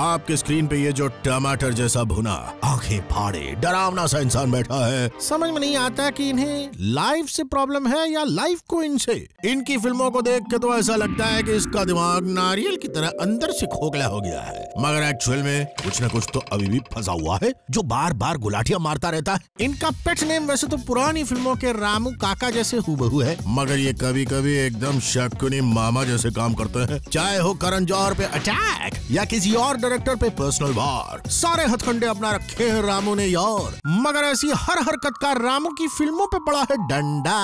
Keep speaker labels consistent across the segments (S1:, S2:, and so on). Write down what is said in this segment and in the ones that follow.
S1: आपके स्क्रीन पे ये जो टमाटर जैसा भुना, आँखें फाड़े, डरावना सा इंसान बैठा है। समझ में नहीं आता कि इन्हें लाइफ से प्रॉब्लम है या लाइफ को इनसे? इनकी फ़िल्मों को देख के तो ऐसा लगता है कि इसका दिमाग नारियल की तरह अंदर से खोखला हो गया है। मगर एक्चुअल में कुछ न कुछ तो अभी भी फंसा हुआ है, जो बार बार गुलाटियाँ मारता रहता है। इनका पेट नेम वैसे तो पुरानी फ़िल्मों के रामू काका जैसे हूबहू है। मगर ये कभी कभी एकदम शकुनी मामा जैसे काम करते हैं। चाहे हो करण जौहर पे अटैक या किसी और डायरेक्टर पे पर्सनल वार सारे हथकंडे अपना रखे हैं रामू ने यार. मगर ऐसी हर हरकत का रामू की फ़िल्मों पे पड़ा है डंडा.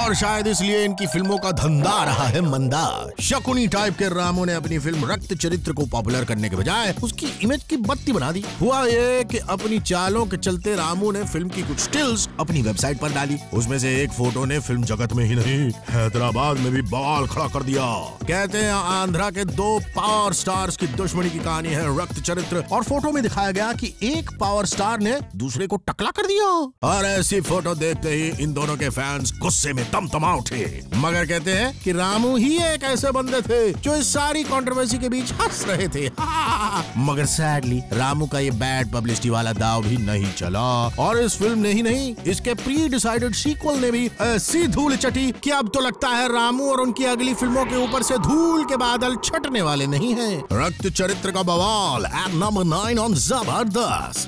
S1: और शायद इसलिए इनकी फ़िल्मों का धंधा रहा है मंदा. शकुनी टाइप के रामू ने अपनी फ़िल्म रक्त चरित्र को पॉपुलर करने के बजाय उसकी इमेज की बत्ती बना दी. हुआ ये कि अपनी चालों के चलते रामू ने फ़िल्म की कुछ स्टिल्स अपनी वेबसाइट पर डाली. उसमें से एक फ़ोटो ने फ़िल्म जगत में ही नहीं, हैदराबाद में भी बवाल खड़ा कर दिया. कहते हैं आंध्रा के दो पावर स्टार्स की दुश्मनी की कहानी है रक्त चरित्र। और फ़ोटो में दिखाया गया कि एक पावर स्टार ने दूसरे को टकला कर दिया। और ऐसी फ़ोटो देखते ही इन दोनों के फैंस गुस्से में तम तमा उठे। मगर कहते हैं कि रामू ही एक ऐसे बंदे थे जो इस सारी कंट्रोवर्सी के बीच हंस रहे थे। मगर सैडली रामू का ये बैड पब्लिसिटी वाला दाव भी नहीं चला। और इस फ़िल्म ने ही नहीं, इसके प्री डिसाइडेड सीक्वल ने भी ऐसी धूल चटी कि अब तो लगता है रामू और उनकी अगली फ़िल्मों के ऊपर से धूल के बादल छटने वाले नहीं है। रक्त चरित्र का बवाल all at number 9 on Zabardast.